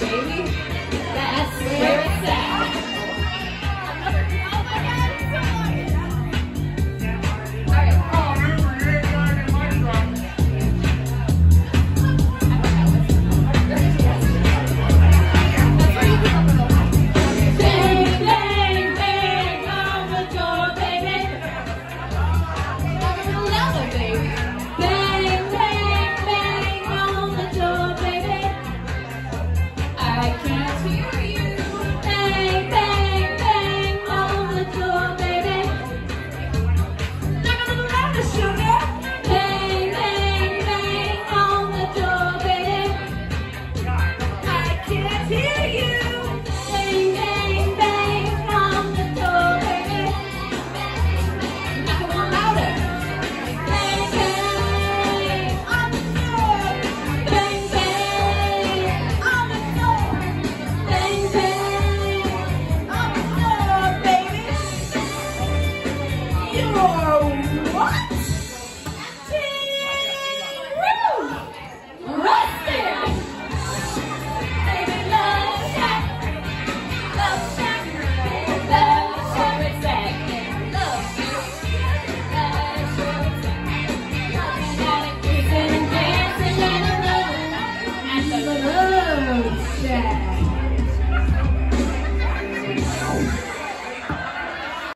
baby. You're what?